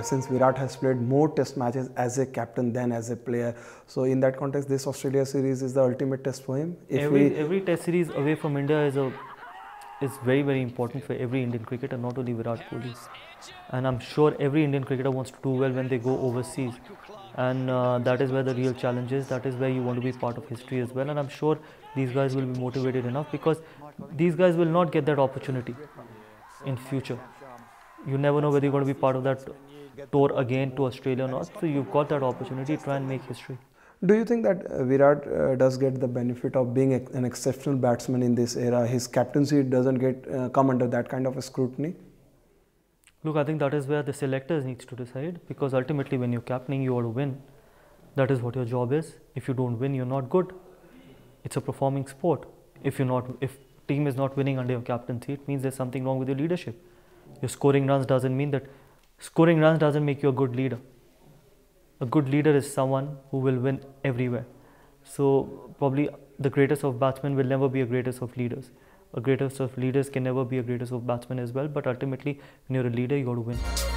since Virat has played more test matches as a captain than as a player. So in that context, this Australia series is the ultimate test for him. If every, we, every test series away from India is a is very very important for every Indian cricketer, not only Virat Kohli. And I'm sure every Indian cricketer wants to do well when they go overseas. And uh, that is where the real challenge is. That is where you want to be part of history as well. And I'm sure these guys will be motivated enough because these guys will not get that opportunity in future you never know whether you're going to be part of that tour again to Australia or not. So you've got that opportunity to try and make history. Do you think that uh, Virat uh, does get the benefit of being an exceptional batsman in this era? His captaincy doesn't get uh, come under that kind of a scrutiny. Look, I think that is where the selectors needs to decide because ultimately, when you're captaining, you want to win. That is what your job is. If you don't win, you're not good. It's a performing sport. If you're not, if team is not winning under your captaincy, it means there's something wrong with your leadership. Your scoring runs doesn't mean that scoring runs doesn't make you a good leader. A good leader is someone who will win everywhere. So probably the greatest of batsmen will never be a greatest of leaders. A greatest of leaders can never be a greatest of batsmen as well. But ultimately, when you're a leader, you got to win.